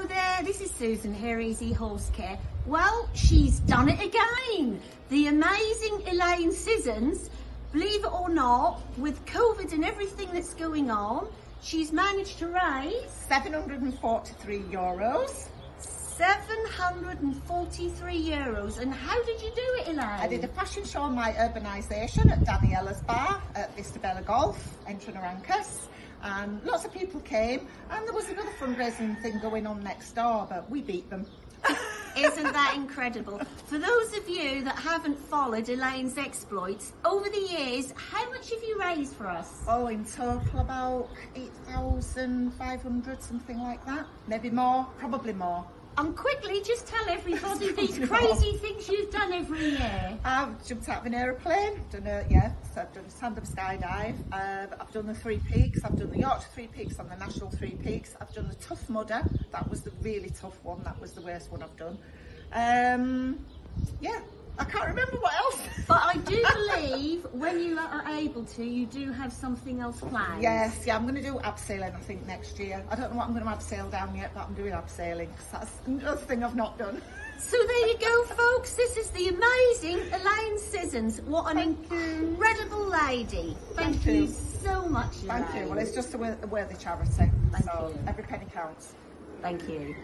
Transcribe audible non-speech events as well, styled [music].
Hello there, this is Susan here, Easy Horse Care. Well, she's done it again. The amazing Elaine Sissons, believe it or not, with COVID and everything that's going on, she's managed to raise 743 euros. 743 euros. And how did you do it, Elaine? I did a fashion show on my urbanisation at Daniela's bar at Vista Bella Golf, Entre Naranjos. And lots of people came and there was another fundraising thing going on next door, but we beat them. [laughs] Isn't that incredible? For those of you that haven't followed Elaine's exploits, over the years, how much have you raised for us? Oh, in total about 8,500, something like that. Maybe more, probably more. And quickly, just tell everybody [laughs] these crazy things you've done every year. I've jumped out of an aeroplane, done a, yeah, so I've done a stand-up skydive, uh, I've done the Three Peaks, I've done the Yorkshire Three Peaks and the National Three Peaks, I've done the Tough Mudder, that was the really tough one, that was the worst one I've done. Um, yeah, I can't remember what else. But do believe when you are able to, you do have something else planned. Yes, yeah, I'm going to do abseiling, I think, next year. I don't know what I'm going to abseil down yet, but I'm doing abseiling because that's another thing I've not done. [laughs] So there you go, folks. This is the amazing Elaine Sissons. What an Thank incredible lady. Thank, Thank you. you. so much, Thank Elaine. you. Well, it's just a a worthy charity, Thank so you. every penny counts. Thank you.